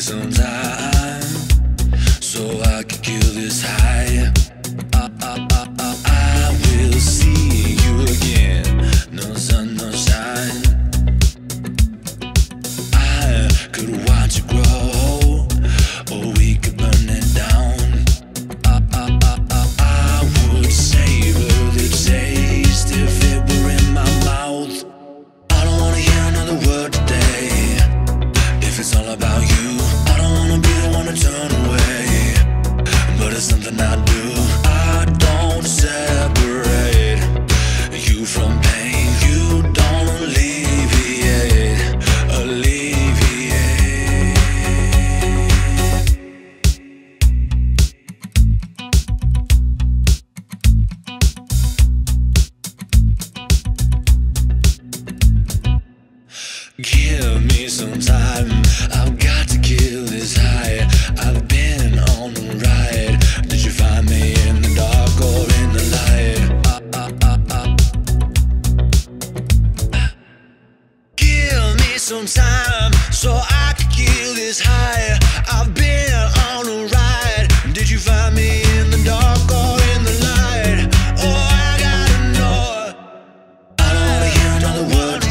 seasons I you, I don't wanna the do. some time so I could kill this high. I've been on a ride. Did you find me in the dark or in the light? Oh, I gotta know. I don't wanna hear another word.